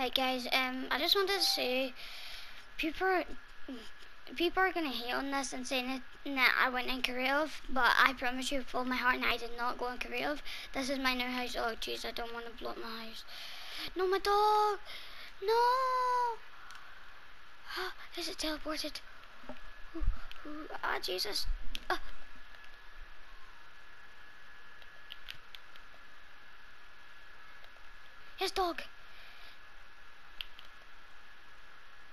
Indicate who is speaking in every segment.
Speaker 1: Right, guys. Um, I just wanted to say, people, are, people are gonna hate on this and saying that I went in creative, but I promise you, with all my heart, and I did not go in creative. This is my new house. Oh, jeez, I don't want to blow up my house. No, my dog. No. Is it teleported? Ah, oh, Jesus. Uh. His dog.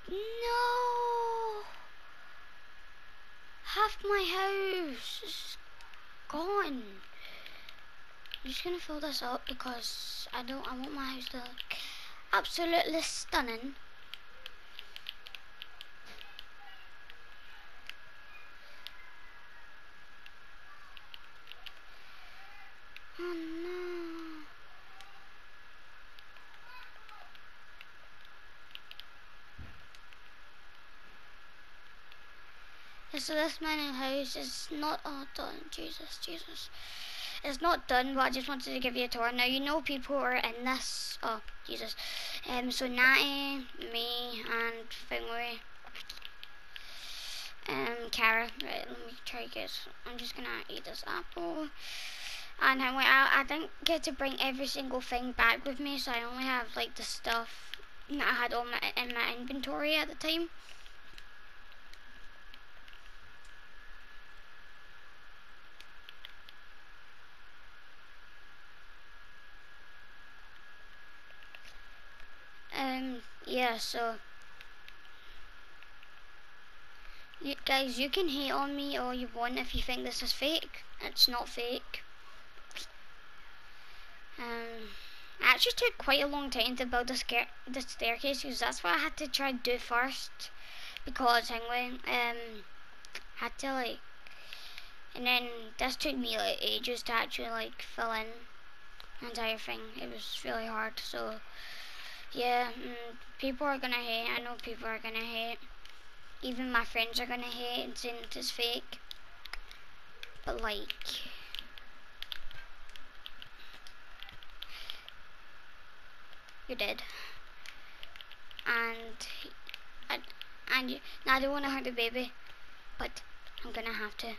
Speaker 1: No! Half my house is gone. I'm just gonna fill this up because I don't I want my house to look absolutely stunning. Oh no. So this mining house is not all done. Jesus, Jesus. It's not done, but I just wanted to give you a tour. Now, you know people are in this. Oh, Jesus. Um, so Natty, me, and Finway. Um, Kara. Right, let me try get... I'm just gonna eat this apple. And I, went out, I didn't get to bring every single thing back with me, so I only have, like, the stuff that I had on my, in my inventory at the time. Um, yeah, so you guys, you can hate on me all you want if you think this is fake. It's not fake. Um, it actually took quite a long time to build the, the staircase because that's what I had to try to do first. Because anyway, um, had to like, and then this took me like ages to actually like fill in the entire thing. It was really hard. So yeah, mm, people are gonna hate. I know people are gonna hate. Even my friends are gonna hate and saying it is fake. But like, you're dead. And I, and you, now I don't want to hurt the baby, but I'm gonna have to.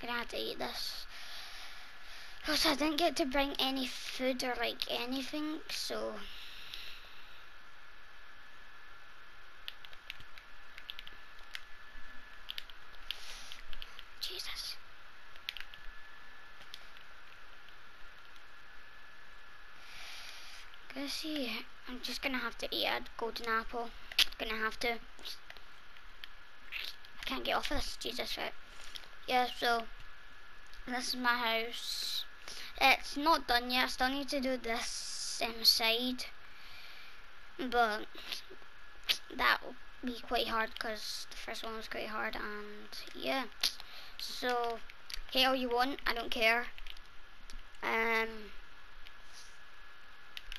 Speaker 1: Gonna have to eat this. Because I didn't get to bring any food or like anything, so... Jesus. Gonna see, I'm just gonna have to eat a golden apple. Gonna have to. I can't get off this, Jesus, right? Yeah, so this is my house. It's not done yet. I still need to do this inside, but that will be quite hard because the first one was quite hard, and yeah. So, hey, all you want. I don't care. Um,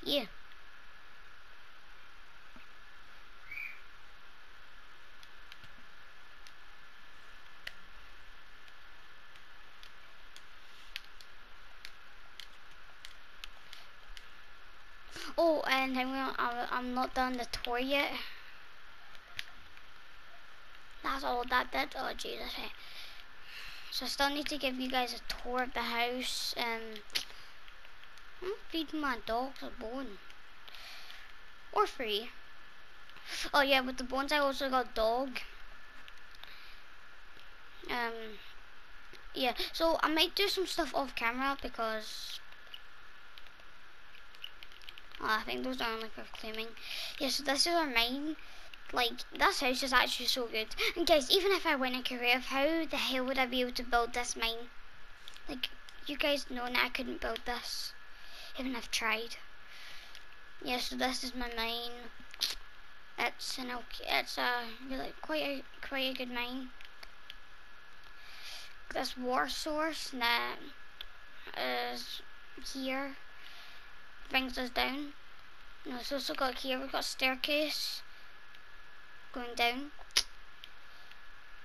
Speaker 1: yeah. Oh, and I'm, I'm not done the tour yet. That's all that did. Oh, Jesus. So I still need to give you guys a tour of the house. Um, I'm feeding my dogs a bone. Or free. Oh yeah, with the bones I also got dog. Um, yeah, so I might do some stuff off camera because Oh, I think those are only for claiming. Yeah, so this is our mine. Like, this house is actually so good. And guys, even if I win a career, how the hell would I be able to build this mine? Like, you guys know that I couldn't build this. Even if I've tried. Yeah, so this is my mine. It's an okay, it's a really quite a quite a good mine. This war source that is here brings us down. And it's also got here, we've got staircase going down.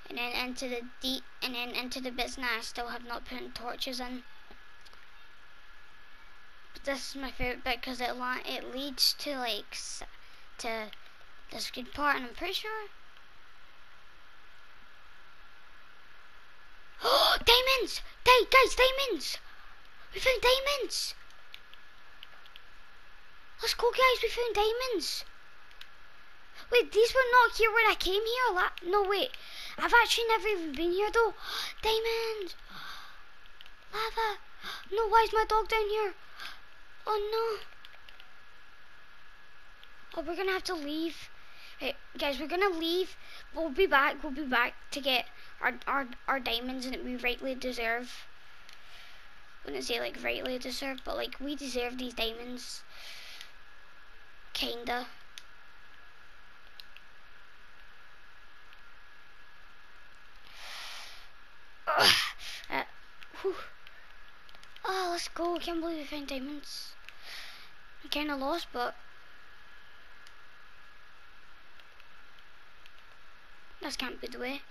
Speaker 1: And then into the deep, and then into the bits now I still have not put torches in. But this is my favorite bit because it it leads to like to this good part, and I'm pretty sure. Oh, diamonds! Hey, guys, diamonds! We found diamonds! Let's go, guys, we found diamonds! Wait, these were not here when I came here. La no, wait. I've actually never even been here, though. Diamonds! Lava! No, why is my dog down here? Oh, no. Oh, we're gonna have to leave. Right, guys, we're gonna leave. We'll be back. We'll be back to get our our our diamonds that we rightly deserve. I wouldn't say like rightly deserve, but like we deserve these diamonds. Kinda. Uh, oh, let's go. I can't believe we found diamonds. I'm kinda lost, but That can't be the way.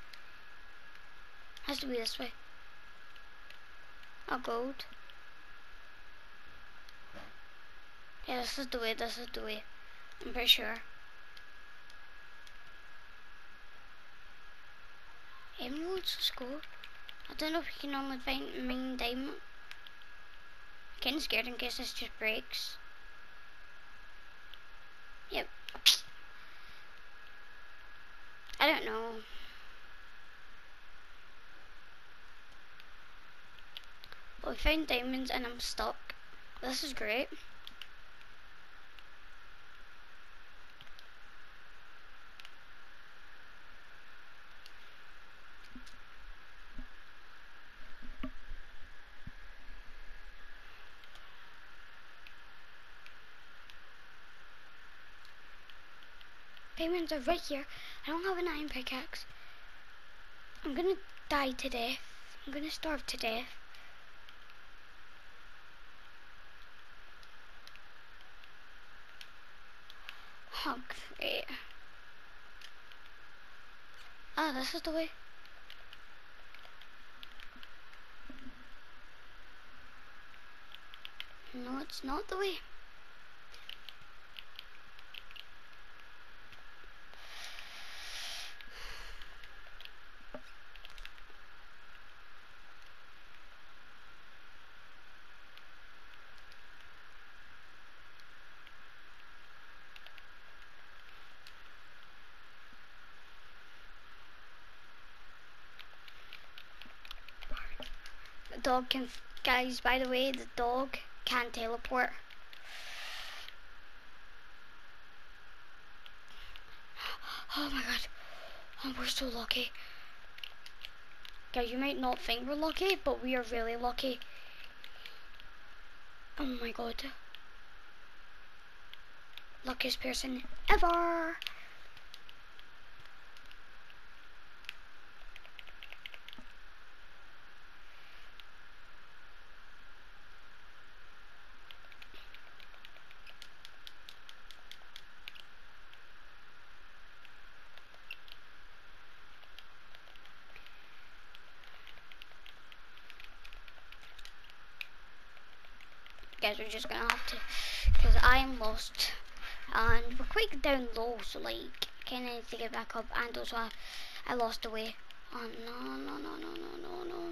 Speaker 1: Has to be this way. Oh, gold. Yeah, this is the way, this is the way. I'm pretty sure. Emeralds, let's go. I don't know if we can only find main diamond. I'm getting scared in case this just breaks. Yep. I don't know. But we found diamonds and I'm stuck. This is great. Diamonds are right here. I don't have an iron pickaxe. I'm gonna die to death. I'm gonna starve to death. Oh, great. Ah, oh, this is the way. No, it's not the way. Dog can, guys, by the way, the dog can teleport. Oh my god. Oh, we're so lucky. Guys, you might not think we're lucky, but we are really lucky. Oh my god. Luckiest person ever. Guys are just gonna have to because I am lost. And we're quite down low so like kind of need to get back up. And also I, I lost the way. Oh no no no no no no no.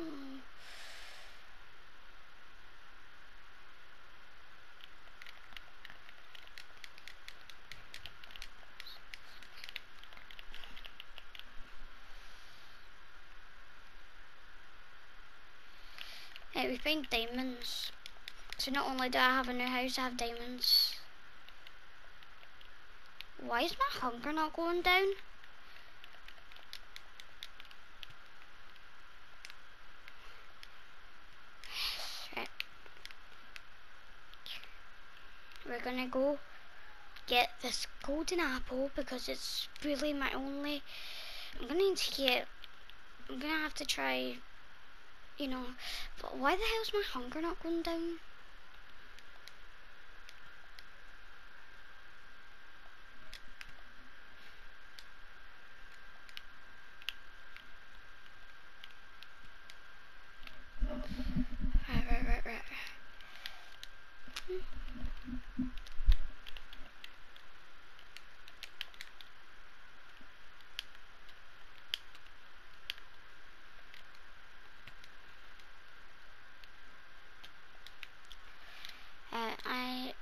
Speaker 1: We found diamonds. So not only do I have a new house, I have diamonds. Why is my hunger not going down? We're gonna go get this golden apple because it's really my only I'm gonna need to get I'm gonna have to try you know but why the hell is my hunger not going down?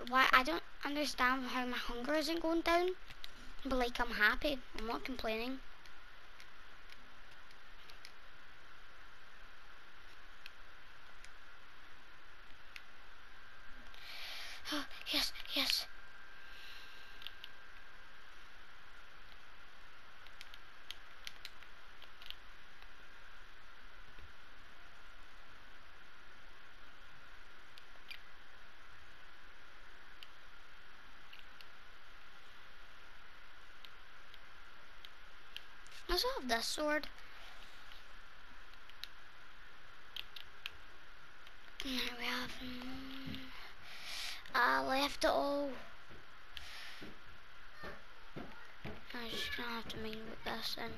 Speaker 1: Why I don't understand how my hunger isn't going down. But like I'm happy. I'm not complaining. I also have this sword. Now we have. Mm, I left it all. I'm just gonna have to make with this then.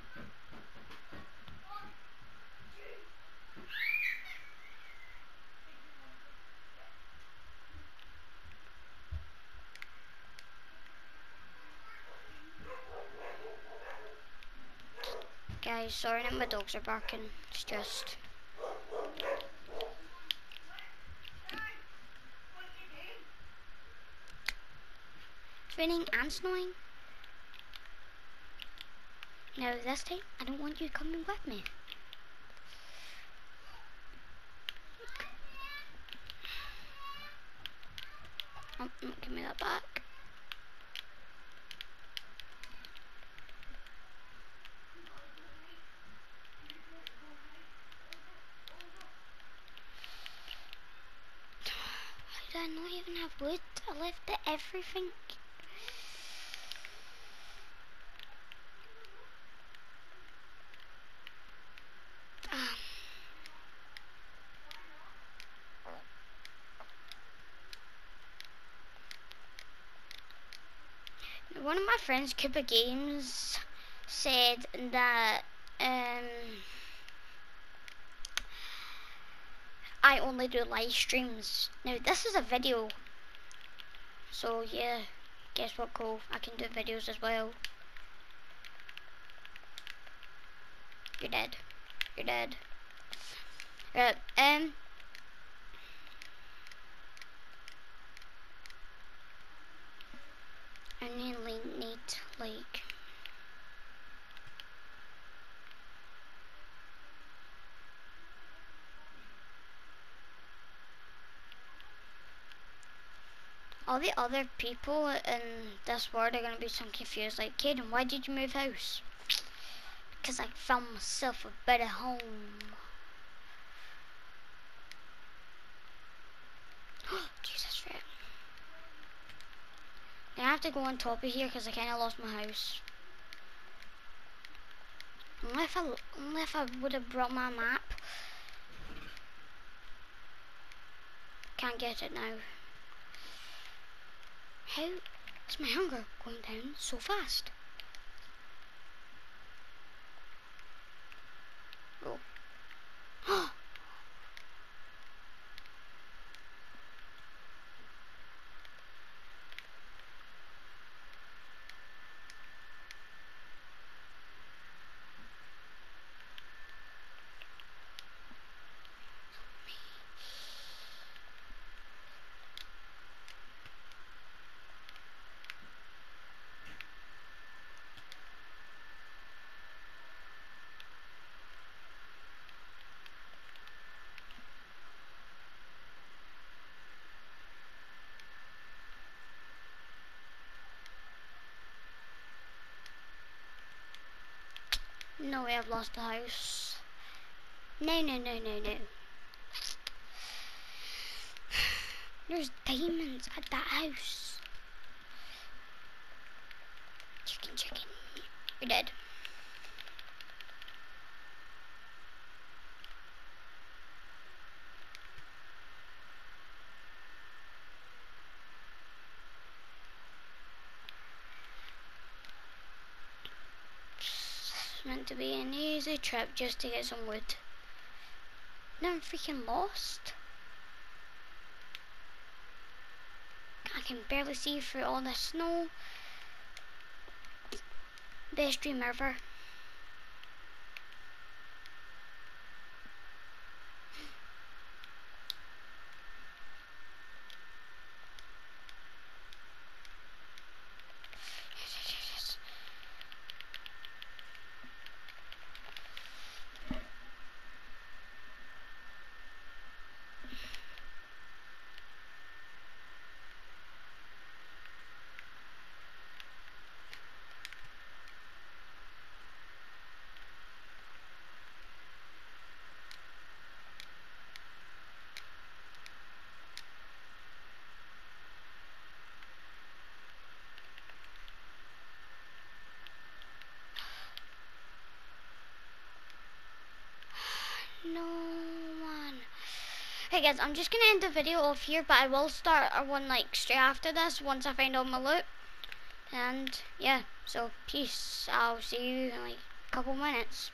Speaker 1: Sorry that my dogs are barking. It's just. It's raining and snowing. Now this time, I don't want you coming with me. Oh, give me that back. Why did I not even have wood? I left it everything. Um, one of my friends, Cooper Games, said that um, I only do live streams. Now this is a video, so yeah, guess what, cool. I can do videos as well. You're dead. You're dead. Right, um. I need, need like all the other people in this world are gonna be so confused. Like, Kayden, why did you move house? Because I found myself a better home. Jesus, right. I have to go on top of here because I kind of lost my house. Only if I, only if I would have brought my map. Can't get it now. How is my hunger going down so fast? Oh. No I've lost the house. No, no, no, no, no. There's diamonds at that house. Chicken, chicken. You're dead. Meant to be an easy trip just to get some wood. Now I'm freaking lost. I can barely see through all the snow. Best dream ever. Guys, I'm just gonna end the video off here, but I will start a one like straight after this once I find all my loot. And yeah, so peace. I'll see you in like a couple minutes.